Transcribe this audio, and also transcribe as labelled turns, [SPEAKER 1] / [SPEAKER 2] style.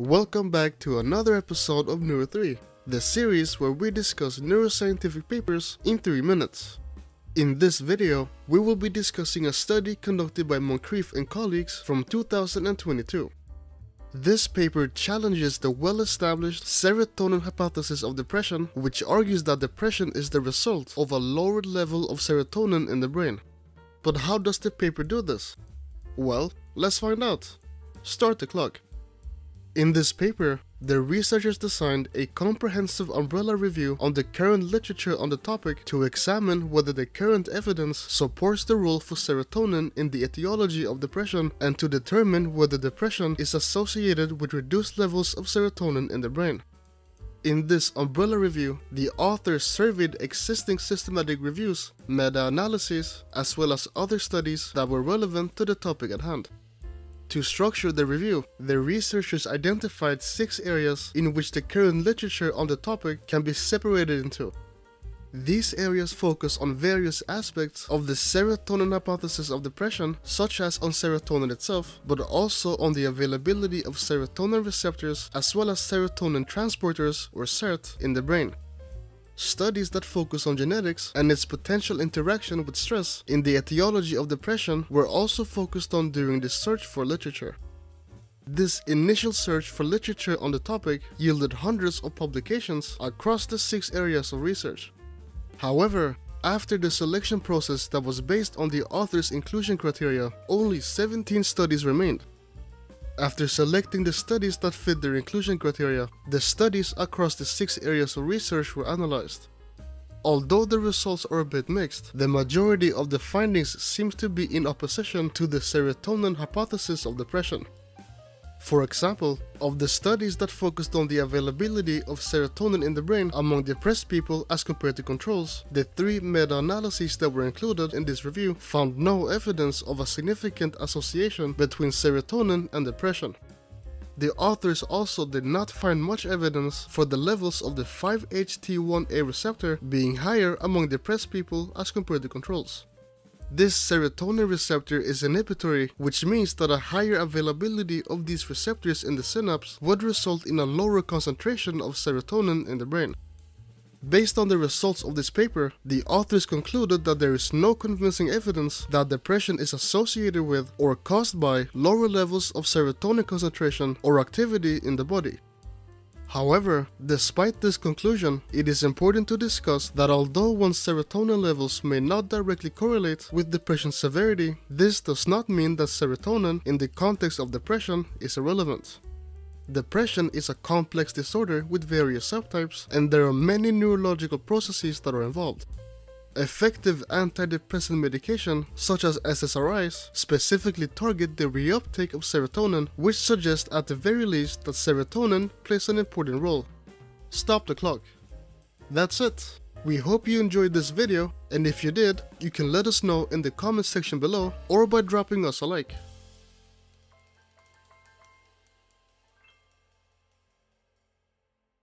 [SPEAKER 1] Welcome back to another episode of Neuro 3, the series where we discuss neuroscientific papers in 3 minutes. In this video, we will be discussing a study conducted by Moncrieff and colleagues from 2022. This paper challenges the well-established serotonin hypothesis of depression, which argues that depression is the result of a lowered level of serotonin in the brain. But how does the paper do this? Well, let's find out. Start the clock. In this paper, the researchers designed a comprehensive umbrella review on the current literature on the topic to examine whether the current evidence supports the role for serotonin in the etiology of depression and to determine whether depression is associated with reduced levels of serotonin in the brain. In this umbrella review, the authors surveyed existing systematic reviews, meta-analyses, as well as other studies that were relevant to the topic at hand. To structure the review, the researchers identified six areas in which the current literature on the topic can be separated into. These areas focus on various aspects of the serotonin hypothesis of depression, such as on serotonin itself, but also on the availability of serotonin receptors as well as serotonin transporters, or SERT, in the brain. Studies that focus on genetics and its potential interaction with stress in the etiology of depression were also focused on during the search for literature. This initial search for literature on the topic yielded hundreds of publications across the six areas of research. However, after the selection process that was based on the author's inclusion criteria, only 17 studies remained. After selecting the studies that fit their inclusion criteria, the studies across the six areas of research were analyzed. Although the results are a bit mixed, the majority of the findings seems to be in opposition to the serotonin hypothesis of depression. For example, of the studies that focused on the availability of serotonin in the brain among depressed people as compared to controls, the three meta-analyses that were included in this review found no evidence of a significant association between serotonin and depression. The authors also did not find much evidence for the levels of the 5-HT1A receptor being higher among depressed people as compared to controls. This serotonin receptor is inhibitory, which means that a higher availability of these receptors in the synapse would result in a lower concentration of serotonin in the brain. Based on the results of this paper, the authors concluded that there is no convincing evidence that depression is associated with or caused by lower levels of serotonin concentration or activity in the body. However, despite this conclusion, it is important to discuss that although one's serotonin levels may not directly correlate with depression severity, this does not mean that serotonin in the context of depression is irrelevant. Depression is a complex disorder with various subtypes, and there are many neurological processes that are involved. Effective antidepressant medication, such as SSRIs, specifically target the reuptake of serotonin, which suggests at the very least that serotonin plays an important role. Stop the clock. That's it. We hope you enjoyed this video, and if you did, you can let us know in the comment section below or by dropping us a like.